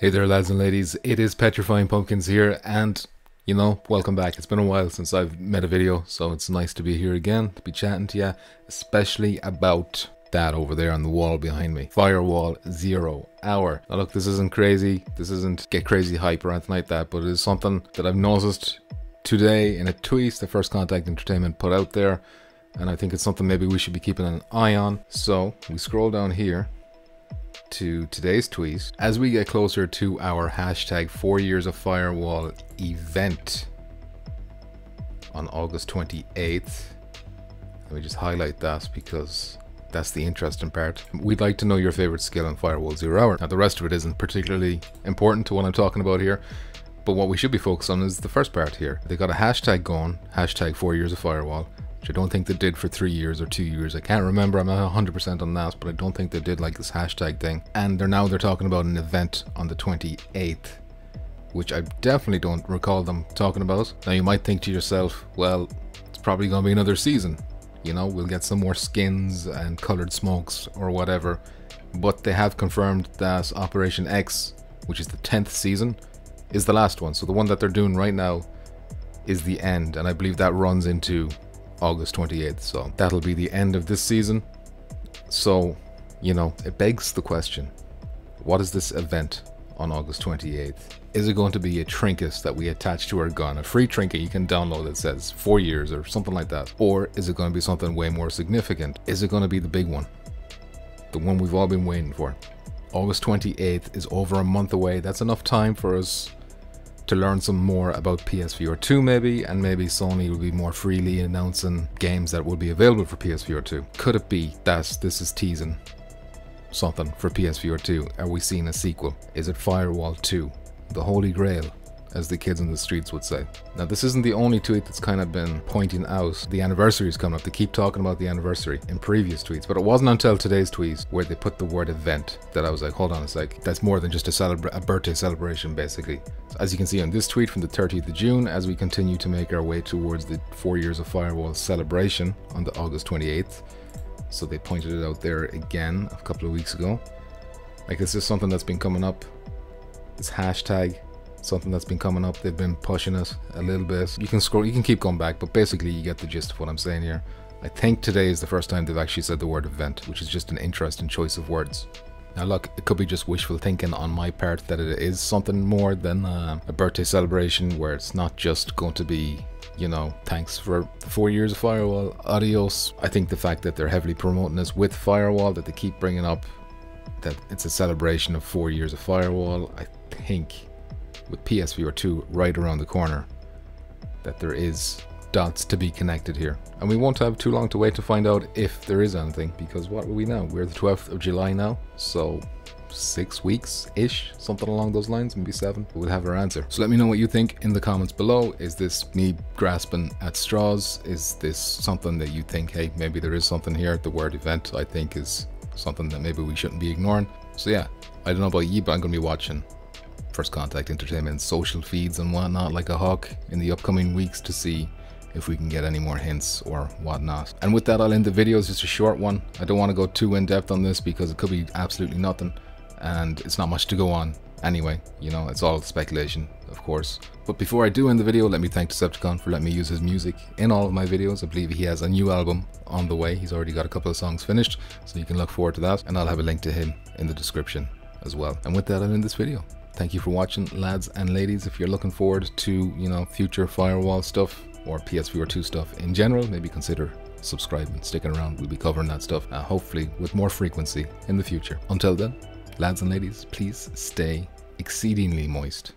Hey there, lads and ladies. It is Petrifying Pumpkins here, and you know, welcome back. It's been a while since I've made a video, so it's nice to be here again to be chatting to you, especially about that over there on the wall behind me. Firewall Zero Hour. Now, look, this isn't crazy. This isn't get crazy hype or anything like that, but it is something that I've noticed today in a tweet the First Contact Entertainment put out there, and I think it's something maybe we should be keeping an eye on. So we scroll down here to today's tweet as we get closer to our hashtag 4 years of firewall event on August 28th. Let me just highlight that because that's the interesting part. We'd like to know your favorite skill in Firewall Zero Hour. Now the rest of it isn't particularly important to what I'm talking about here, but what we should be focused on is the first part here. They got a hashtag going, hashtag 4 years of firewall which I don't think they did for three years or two years. I can't remember. I'm not 100% on that, but I don't think they did like this hashtag thing. And they're now they're talking about an event on the 28th, which I definitely don't recall them talking about. Now you might think to yourself, well, it's probably going to be another season. You know, we'll get some more skins and colored smokes or whatever. But they have confirmed that Operation X, which is the 10th season, is the last one. So the one that they're doing right now is the end. And I believe that runs into August 28th. So that'll be the end of this season. So, you know, it begs the question what is this event on August 28th? Is it going to be a trinket that we attach to our gun, a free trinket you can download that says four years or something like that? Or is it going to be something way more significant? Is it going to be the big one? The one we've all been waiting for. August 28th is over a month away. That's enough time for us to learn some more about PSVR 2 maybe, and maybe Sony will be more freely announcing games that will be available for PSVR 2. Could it be that this is teasing something for PSVR 2? Are we seeing a sequel? Is it Firewall 2? The Holy Grail? As the kids in the streets would say. Now, this isn't the only tweet that's kind of been pointing out the anniversary is coming up. They keep talking about the anniversary in previous tweets, but it wasn't until today's tweets where they put the word event that I was like, hold on a sec, that's more than just a, celebra- a birthday celebration, basically. As you can see on this tweet from the 30th of June, as we continue to make our way towards the four years of Firewall celebration on the August 28th. So they pointed it out there again a couple of weeks ago. Like this is something that's been coming up. This hashtag something that's been coming up. They've been pushing it a little bit. You can scroll, you can keep going back, but basically you get the gist of what I'm saying here. I think today is the first time they've actually said the word event, which is just an interesting choice of words. Now look, it could be just wishful thinking on my part that it is something more than uh, a birthday celebration where it's not just going to be, you know, thanks for four years of Firewall, adios. I think the fact that they're heavily promoting this with Firewall, that they keep bringing up that it's a celebration of four years of Firewall, I think with PSVR 2 right around the corner that there is dots to be connected here. And we won't have too long to wait to find out if there is anything, because what are we now? We're the 12th of July now, so six weeks-ish, something along those lines, maybe seven, we'll have our answer. So let me know what you think in the comments below. Is this me grasping at straws? Is this something that you think, hey, maybe there is something here? At the word event, I think, is something that maybe we shouldn't be ignoring. So yeah, I don't know about you, but I'm going to be watching First Contact Entertainment social feeds and whatnot like a hawk in the upcoming weeks to see if we can get any more hints or whatnot. And with that, I'll end the video. It's just a short one. I don't want to go too in depth on this because it could be absolutely nothing and it's not much to go on anyway. You know, it's all speculation, of course. But before I do end the video, let me thank Dicepticon for letting me use his music in all of my videos. I believe he has a new album on the way. He's already got a couple of songs finished, so you can look forward to that. And I'll have a link to him in the description as well. And with that, I'll end this video thank you for watching lads and ladies. If you're looking forward to you know future firewall stuff or psvr 2 stuff in general maybe consider subscribing sticking around. We'll be covering that stuff uh, hopefully with more frequency in the future. Until then lads and ladies please stay exceedingly moist